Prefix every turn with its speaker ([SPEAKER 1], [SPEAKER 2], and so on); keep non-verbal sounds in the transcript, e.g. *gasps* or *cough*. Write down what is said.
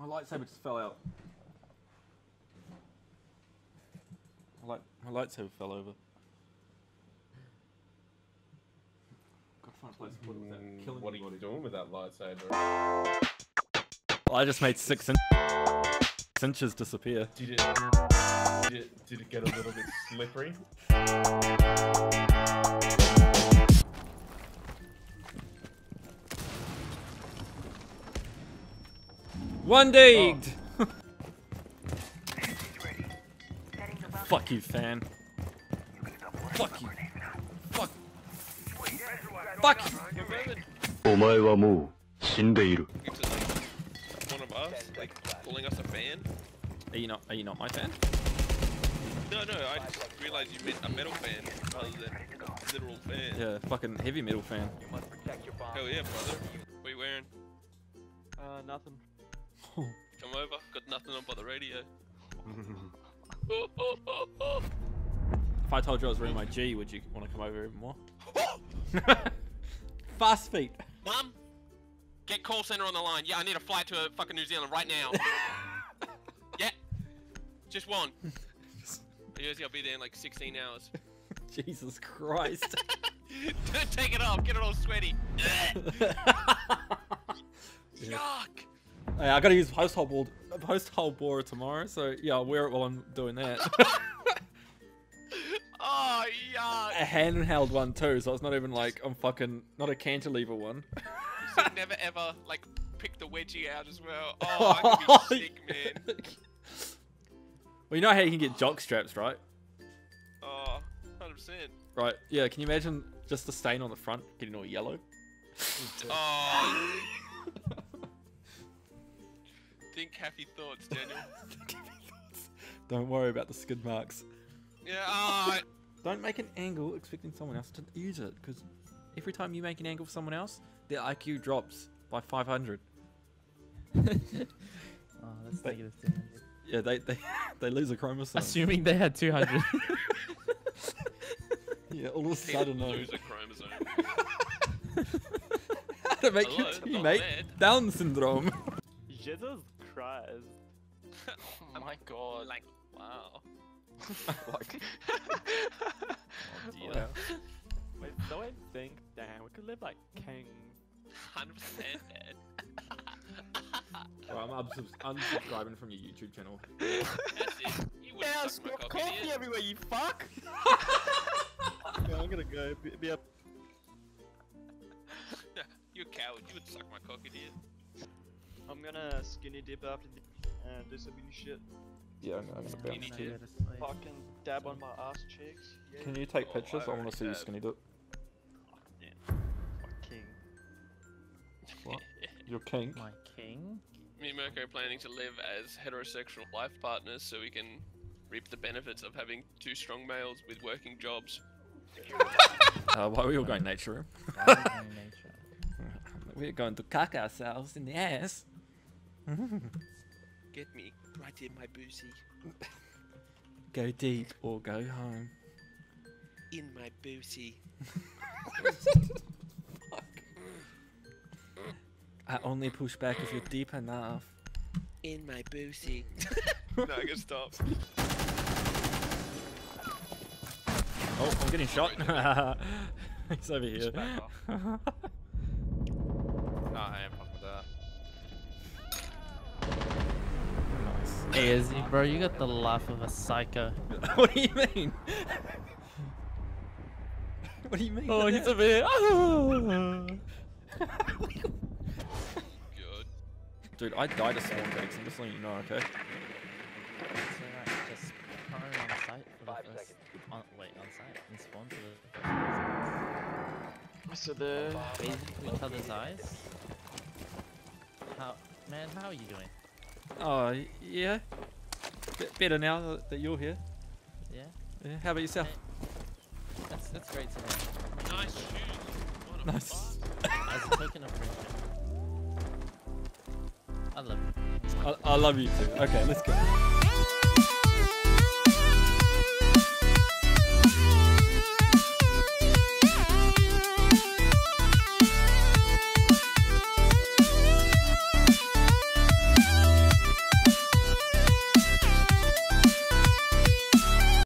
[SPEAKER 1] My lightsaber just fell out. My, light, my lightsaber fell over. Gotta find a place to put it without
[SPEAKER 2] Mm,
[SPEAKER 1] killing
[SPEAKER 2] what are
[SPEAKER 1] anybody.
[SPEAKER 2] you doing with that lightsaber?
[SPEAKER 1] Well, I just made six in inches disappear.
[SPEAKER 2] Did it, did it? Did it get a little bit slippery?
[SPEAKER 1] One digged! Oh. *laughs* Fuck you, fan. Fuck you. Fuck. Fuck you.
[SPEAKER 3] One of us, like, calling us a fan?
[SPEAKER 1] Are you not, are you not my fan?
[SPEAKER 3] No, no, I just realized you meant a metal fan rather than literal fan.
[SPEAKER 1] Yeah, fucking heavy metal fan.
[SPEAKER 3] Hell yeah, brother. What are you wearing?
[SPEAKER 4] Uh, nothing.
[SPEAKER 3] Come over. Got nothing on but the radio. *laughs*
[SPEAKER 1] If I told you I was wearing my G, would you want to come over even more? *gasps* *laughs* Fast feet.
[SPEAKER 3] Mum, get call center on the line. Yeah, I need a flight to uh, fucking New Zealand right now. *laughs* yeah, just one. Usually I'll be there in like 16 hours.
[SPEAKER 1] Jesus Christ.
[SPEAKER 3] Don't take it off. Get it all sweaty. Yuck.
[SPEAKER 1] Hey, I gotta use post hole board, post hole borer tomorrow, so yeah, I'll wear it while I'm doing that. *laughs*
[SPEAKER 3] Oh, yuck.
[SPEAKER 1] a handheld one too, so it's not even like I'm fucking not a cantilever one.
[SPEAKER 3] So never ever like pick the wedgie out as well. *laughs* Oh, I'm *laughs* sick, man.
[SPEAKER 1] Well, you know how you can get jock straps, right?
[SPEAKER 3] Oh, 100%.
[SPEAKER 1] Right. Yeah. Can you imagine just the stain on the front getting all yellow?
[SPEAKER 3] Oh. Think happy thoughts, Daniel. *laughs*
[SPEAKER 1] Don't worry about the skid marks.
[SPEAKER 3] Yeah, oh,
[SPEAKER 1] Don't make an angle expecting someone else to use it, because every time you make an angle for someone else, their IQ drops by 500. *laughs*
[SPEAKER 5] Oh, that's
[SPEAKER 1] But-
[SPEAKER 5] negative 200.
[SPEAKER 1] Yeah, they they, *laughs* they lose a chromosome.
[SPEAKER 5] Assuming they had 200.
[SPEAKER 1] yeah, all of a sudden, uh,
[SPEAKER 3] lose a chromosome.
[SPEAKER 1] how to make your
[SPEAKER 3] Hello,
[SPEAKER 1] teammate. Down syndrome.
[SPEAKER 4] Jesus Christ.
[SPEAKER 3] oh *laughs* my god. Like, wow. *laughs*
[SPEAKER 1] Wow.
[SPEAKER 4] Wait, so I think, damn, we could live like kings.
[SPEAKER 3] 100% dead.
[SPEAKER 1] Well, I'm unsubs- unsubscribing from your YouTube channel.
[SPEAKER 3] That's it. You wouldn't
[SPEAKER 4] Yeah,
[SPEAKER 3] suck my
[SPEAKER 4] spill
[SPEAKER 3] cock,
[SPEAKER 4] coffee
[SPEAKER 3] idiot.
[SPEAKER 4] everywhere, you fuck! *laughs* yeah, I'm gonna go. Be, be up.
[SPEAKER 3] You're a coward. You would suck my cock, idiot.
[SPEAKER 4] I'm gonna skinny dip after the and do some mini shit.
[SPEAKER 1] Yeah, I'm, I'm gonna
[SPEAKER 3] You
[SPEAKER 1] bounce.
[SPEAKER 3] need to-
[SPEAKER 4] Fucking dab on my ass cheeks. Yeah.
[SPEAKER 1] Can you take
[SPEAKER 3] Oh,
[SPEAKER 1] pictures?
[SPEAKER 3] I
[SPEAKER 1] I want to see you skinny dip.
[SPEAKER 4] Fuck king.
[SPEAKER 1] What? *laughs* You're king.
[SPEAKER 5] My king?
[SPEAKER 3] Me and Mirco are planning to live as heterosexual life partners so we can reap the benefits of having two strong males with working jobs. *laughs*
[SPEAKER 1] Uh, why are we all going nature room?
[SPEAKER 5] Why is my nature? *laughs*
[SPEAKER 1] We're going to cock ourselves in the ass. *laughs*
[SPEAKER 3] Get me right in my boozy. *laughs*
[SPEAKER 1] Go deep or go home.
[SPEAKER 3] In my boozy. *laughs*
[SPEAKER 1] I only push back if you're deep enough.
[SPEAKER 3] In my boozy. no, I can stop.
[SPEAKER 1] Oh, I'm getting shot. He's over here.
[SPEAKER 5] Hey, Izzy, bro, you got the laugh of a psycho. *laughs*
[SPEAKER 1] what do you mean? *laughs* what do you mean?
[SPEAKER 5] Oh,
[SPEAKER 1] by
[SPEAKER 5] he's
[SPEAKER 1] that?
[SPEAKER 5] over here.
[SPEAKER 3] Good.
[SPEAKER 1] Dude, I died of spawn takes. I'm just letting you know, okay?
[SPEAKER 5] So, like, just prone on the first. On, wait, on site and spawn for the
[SPEAKER 4] So the
[SPEAKER 5] first. Each other's eyes. How, man, how are you doing?
[SPEAKER 1] Oh, yeah. Bit better now that- that you're here.
[SPEAKER 5] Yeah,
[SPEAKER 1] Yeah. How about yourself?
[SPEAKER 5] that's that's great to hear.
[SPEAKER 3] Nice shoes. What a
[SPEAKER 1] Nice.
[SPEAKER 5] As a token of friendship, I love you.
[SPEAKER 1] I, I love you too. Okay, let's go.